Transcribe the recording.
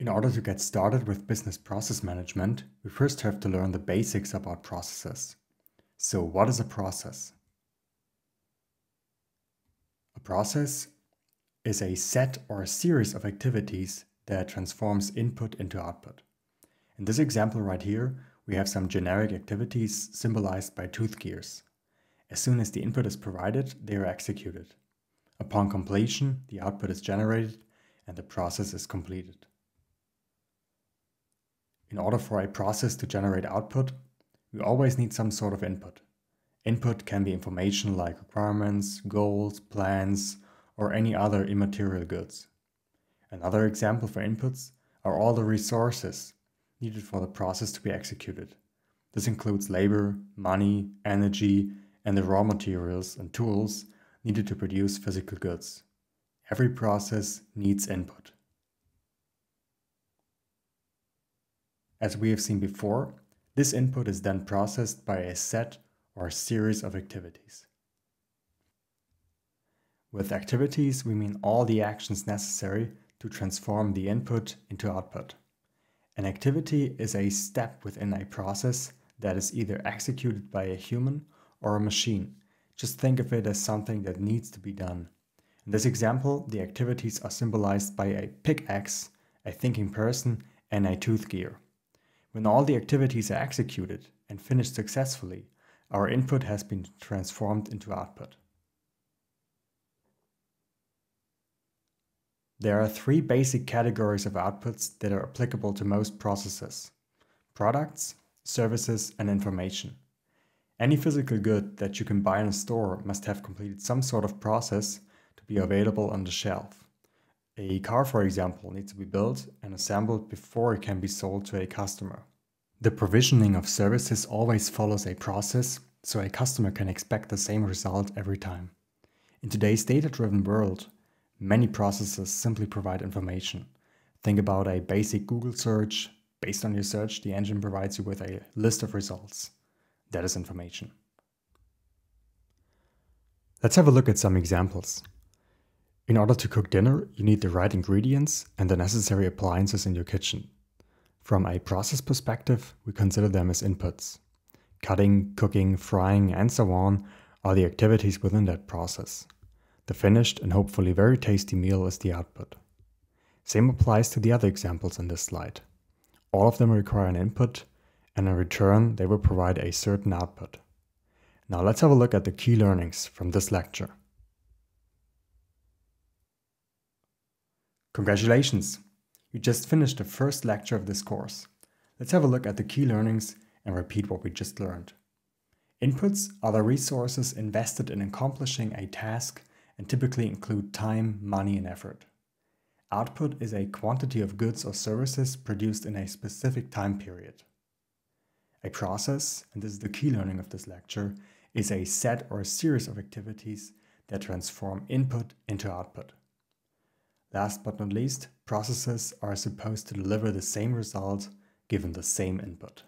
In order to get started with business process management, we first have to learn the basics about processes. So what is a process? A process is a set or a series of activities that transforms input into output. In this example right here, we have some generic activities symbolized by tooth gears. As soon as the input is provided, they are executed. Upon completion, the output is generated and the process is completed. In order for a process to generate output, we always need some sort of input. Input can be information like requirements, goals, plans, or any other immaterial goods. Another example for inputs are all the resources needed for the process to be executed. This includes labor, money, energy, and the raw materials and tools needed to produce physical goods. Every process needs input. As we have seen before, this input is then processed by a set or a series of activities. With activities, we mean all the actions necessary to transform the input into output. An activity is a step within a process that is either executed by a human or a machine. Just think of it as something that needs to be done. In this example, the activities are symbolized by a pickaxe, a thinking person, and a tooth gear. When all the activities are executed and finished successfully, our input has been transformed into output. There are three basic categories of outputs that are applicable to most processes. Products, services, and information. Any physical good that you can buy in a store must have completed some sort of process to be available on the shelf. A car, for example, needs to be built and assembled before it can be sold to a customer. The provisioning of services always follows a process, so a customer can expect the same result every time. In today's data-driven world, many processes simply provide information. Think about a basic Google search. Based on your search, the engine provides you with a list of results. That is information. Let's have a look at some examples. In order to cook dinner, you need the right ingredients and the necessary appliances in your kitchen. From a process perspective, we consider them as inputs. Cutting, cooking, frying, and so on are the activities within that process. The finished and hopefully very tasty meal is the output. Same applies to the other examples in this slide. All of them require an input, and in return, they will provide a certain output. Now let's have a look at the key learnings from this lecture. Congratulations! You just finished the first lecture of this course. Let's have a look at the key learnings and repeat what we just learned. Inputs are the resources invested in accomplishing a task and typically include time, money, and effort. Output is a quantity of goods or services produced in a specific time period. A process, and this is the key learning of this lecture, is a set or a series of activities that transform input into output. Last but not least, processes are supposed to deliver the same result given the same input.